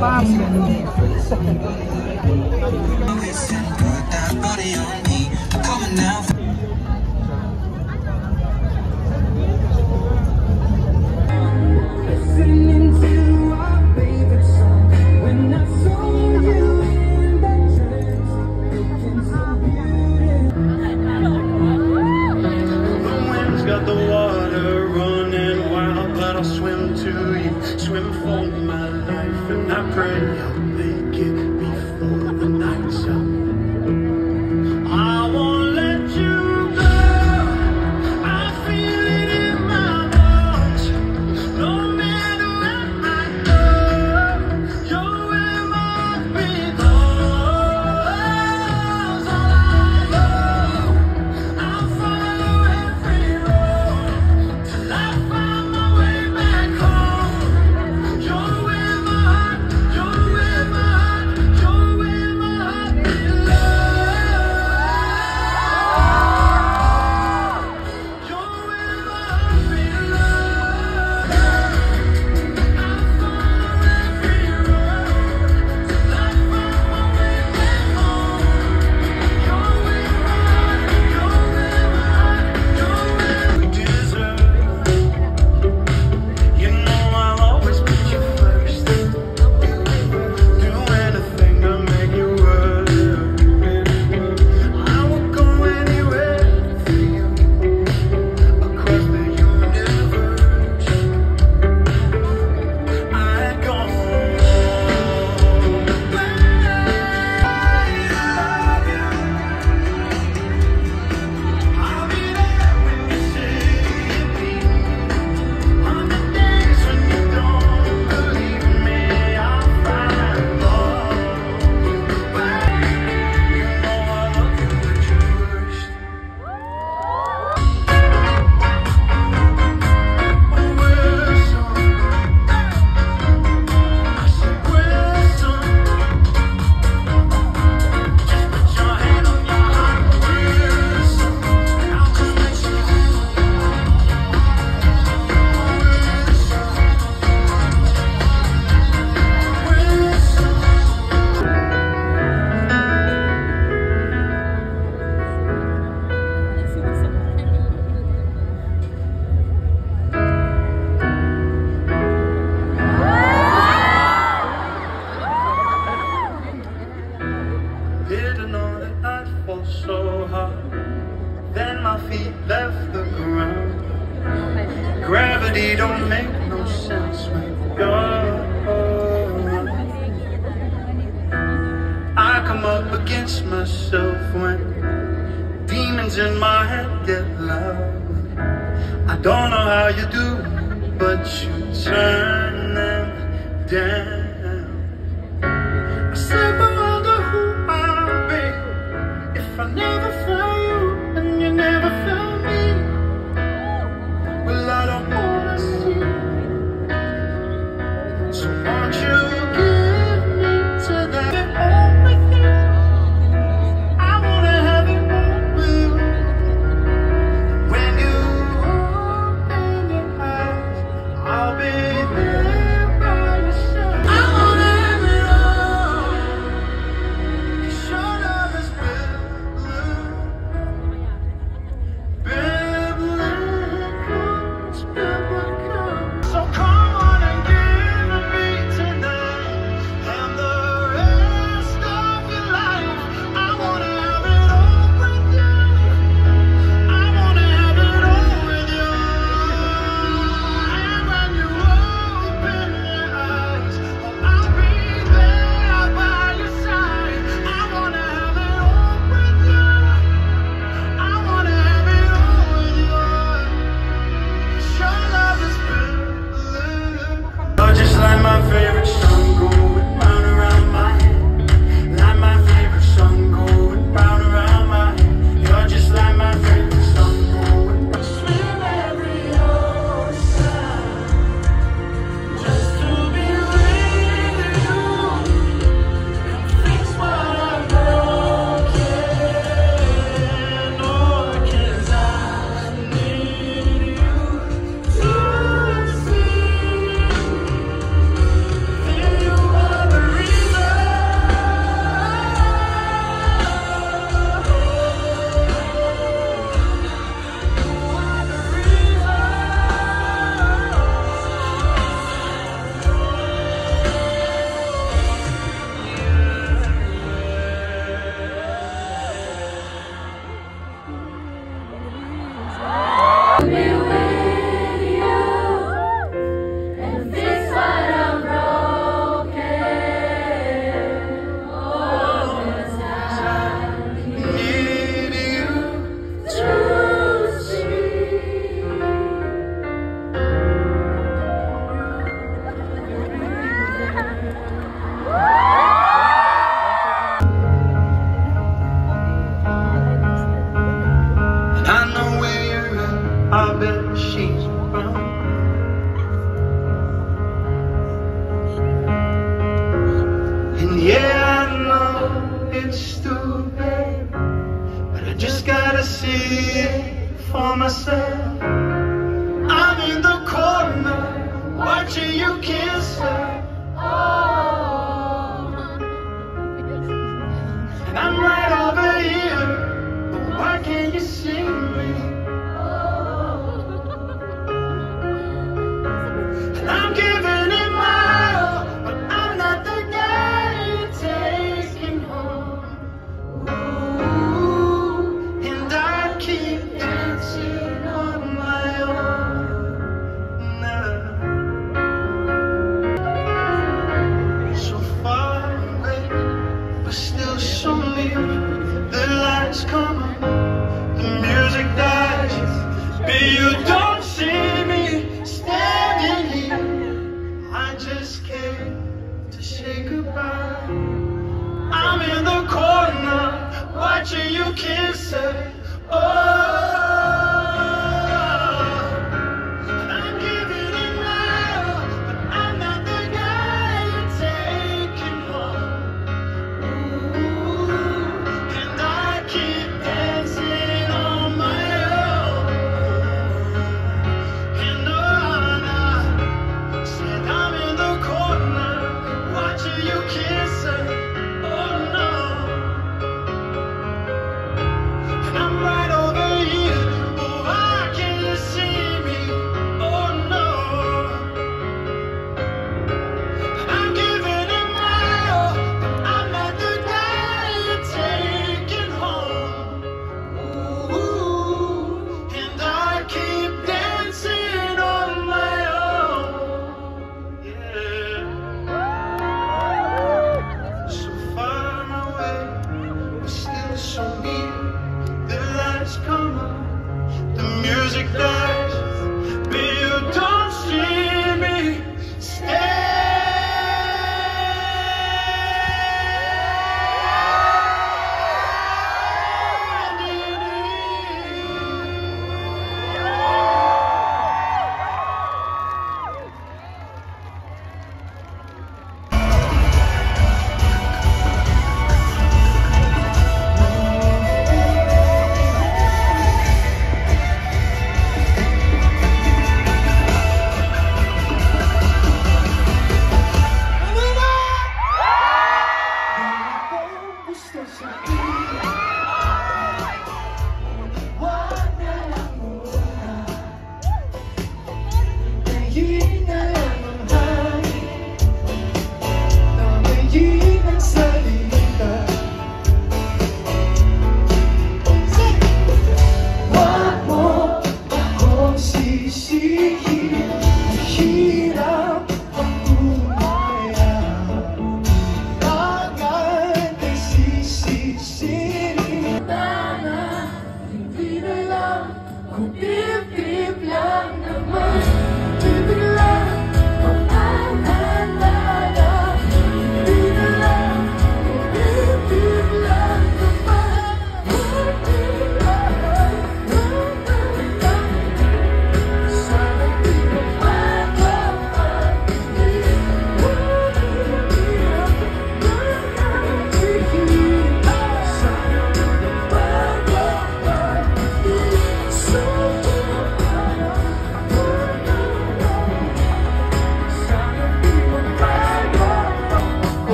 palm.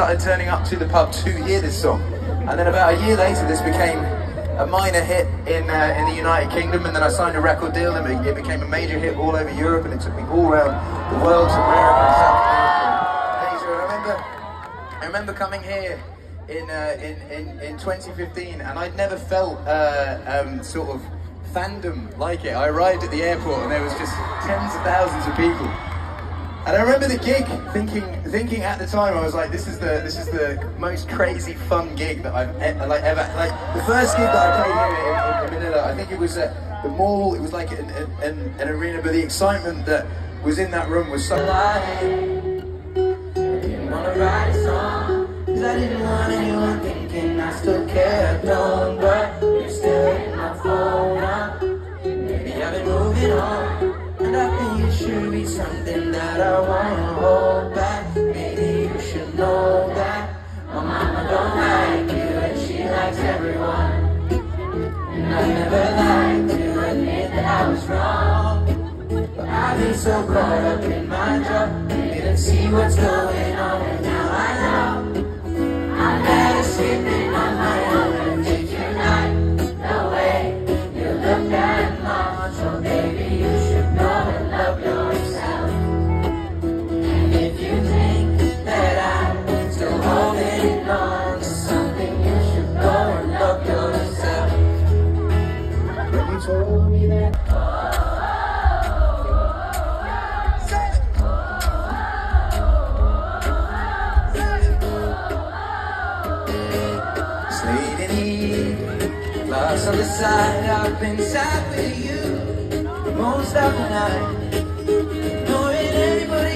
started turning up to the pub to hear this song. And then about a year later, this became a minor hit in uh, in the United Kingdom, and then I signed a record deal, and it became a major hit all over Europe, and it took me all around the world to America and South America. Asia. I remember, I remember coming here in, uh, in, in, in 2015, and I'd never felt uh, um, sort of fandom like it. I arrived at the airport, and there was just tens of thousands of people and I remember the gig, thinking, thinking at the time, I was like, this is the, this is the most crazy fun gig that I've e- like ever, like the first gig that I played here in, in, in Manila, I think it was at the mall, it was like an, an, an arena, but the excitement that was in that room was so. I didn't wanna write a song, cause I didn't want anyone thinking I still care, I don't, but you're still in my phone now. Maybe I've been moving on and I think it should be something that I wanna hold back. Maybe you should know that my mama don't like you, and she likes everyone. And I never like to admit that I was wrong. But I've been so caught up in my job, didn't see what's going on, and now I know. I'm better sleeping on lost on the side, I've been sad with you most of the night. Knowing everybody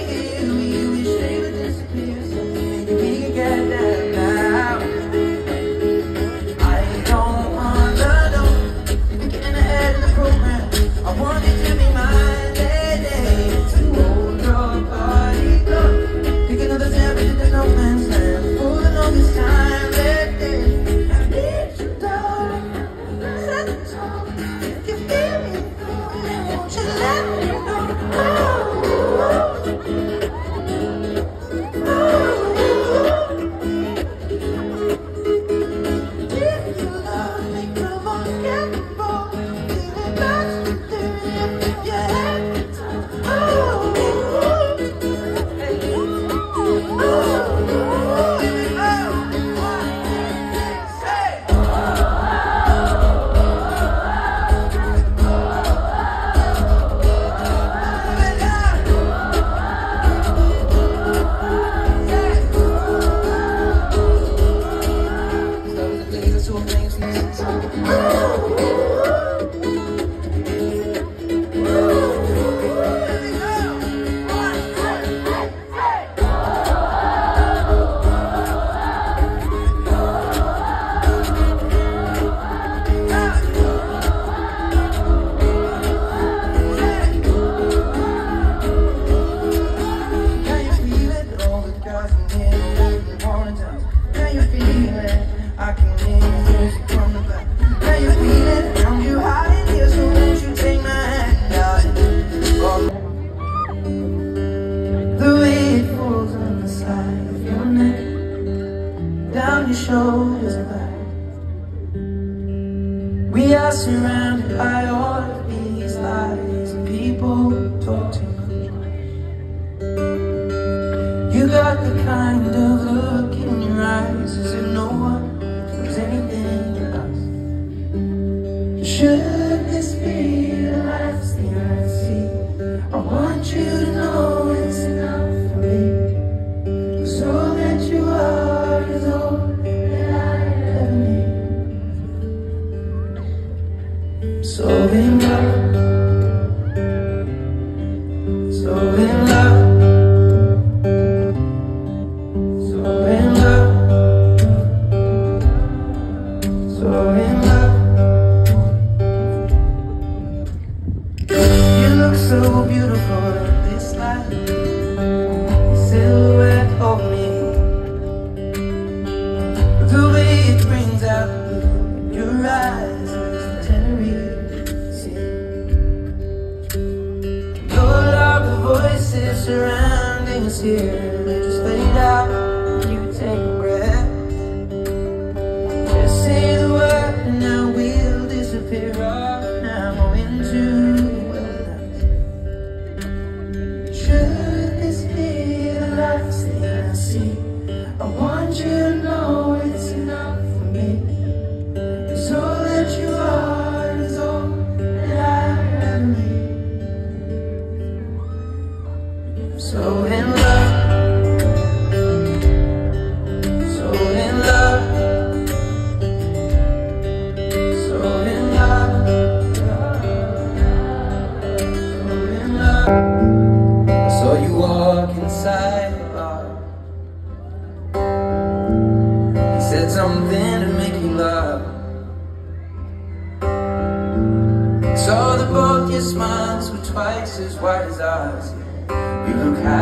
in love,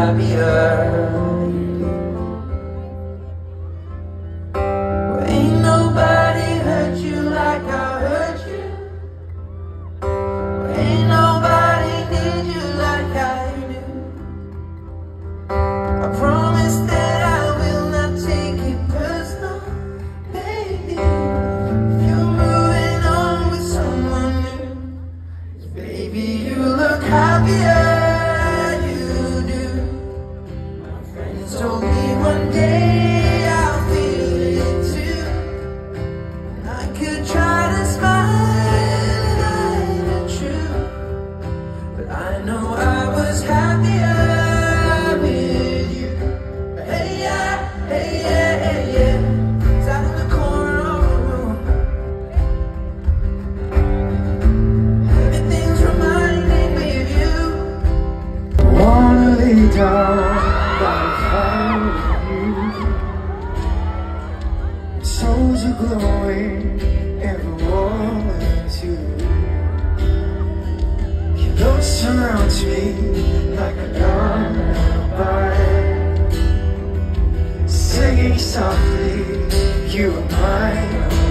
happier. You are mine.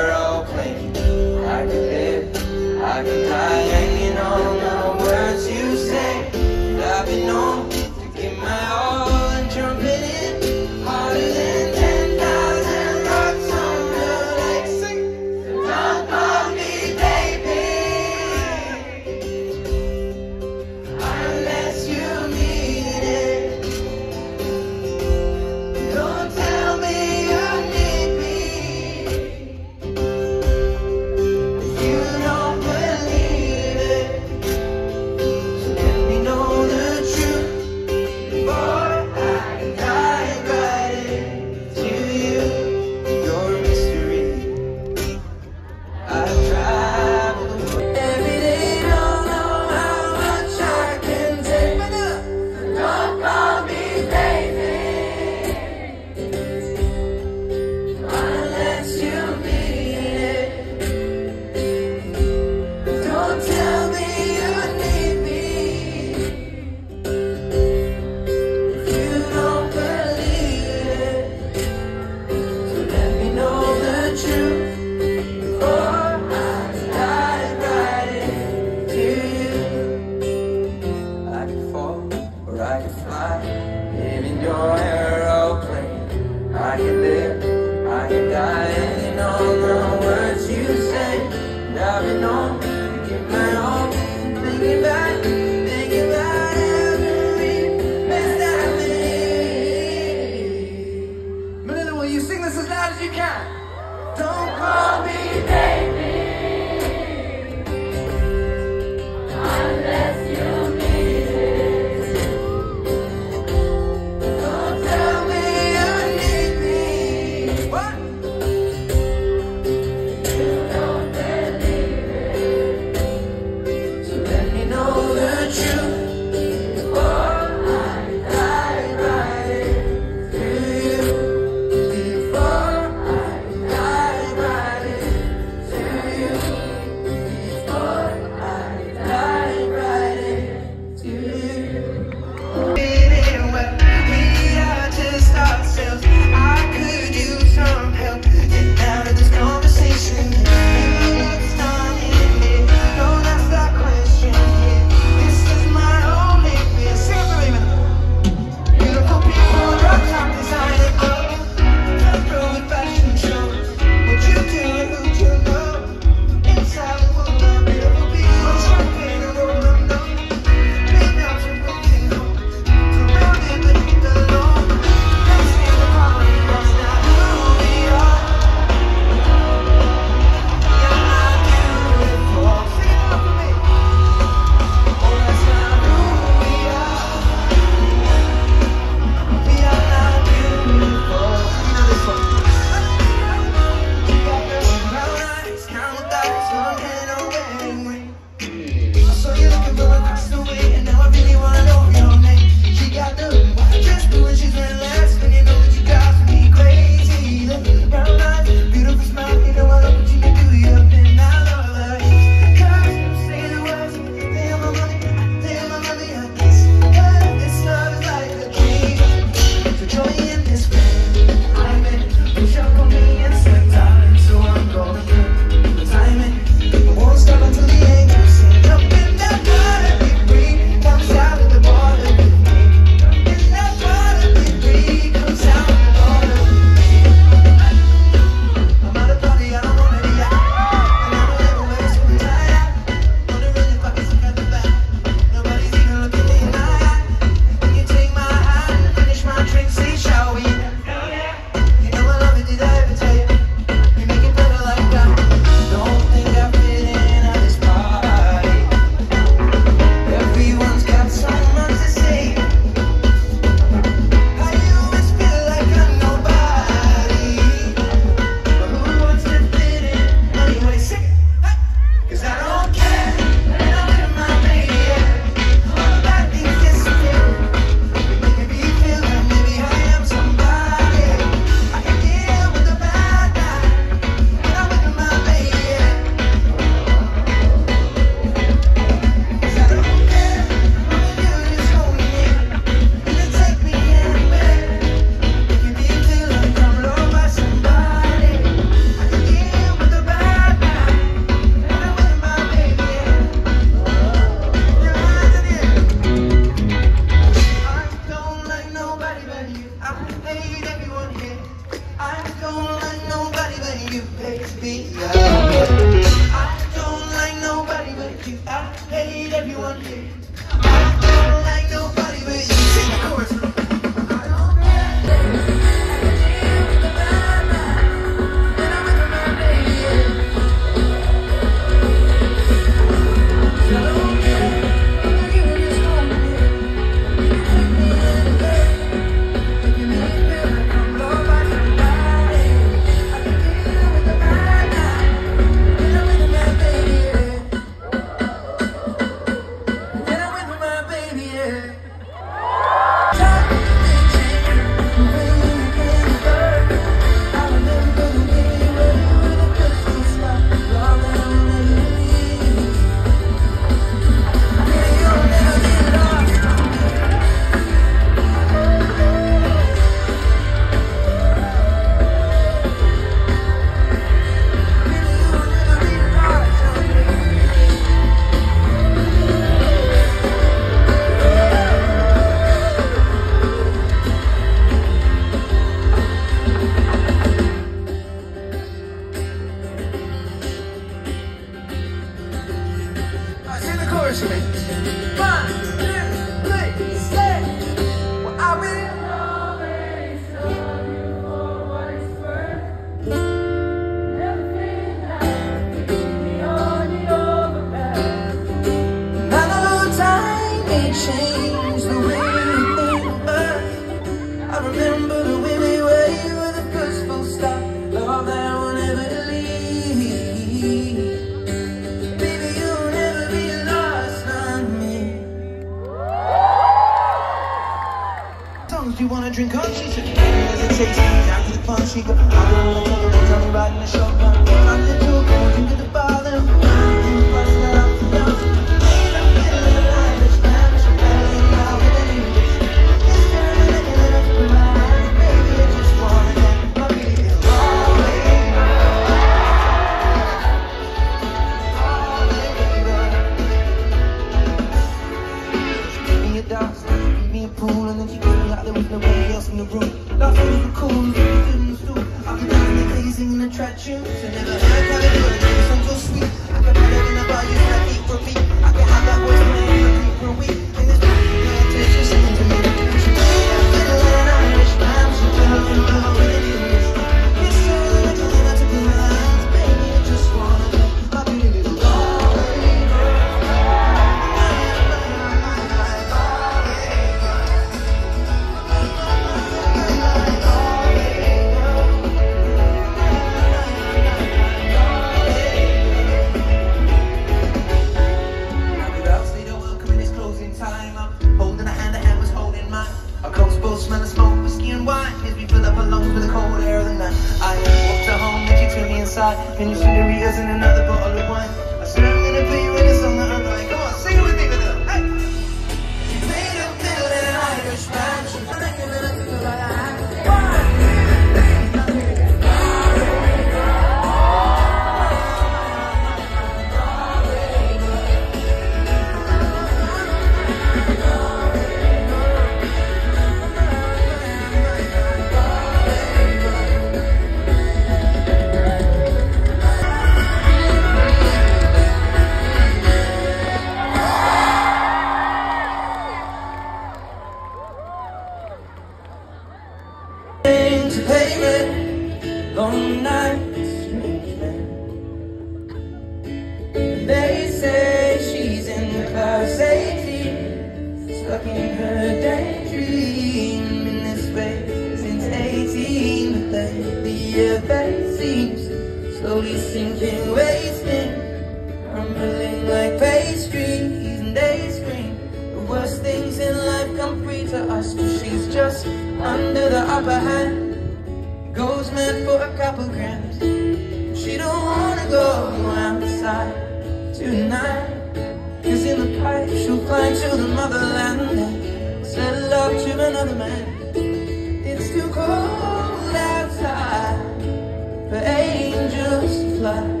Fly.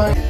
And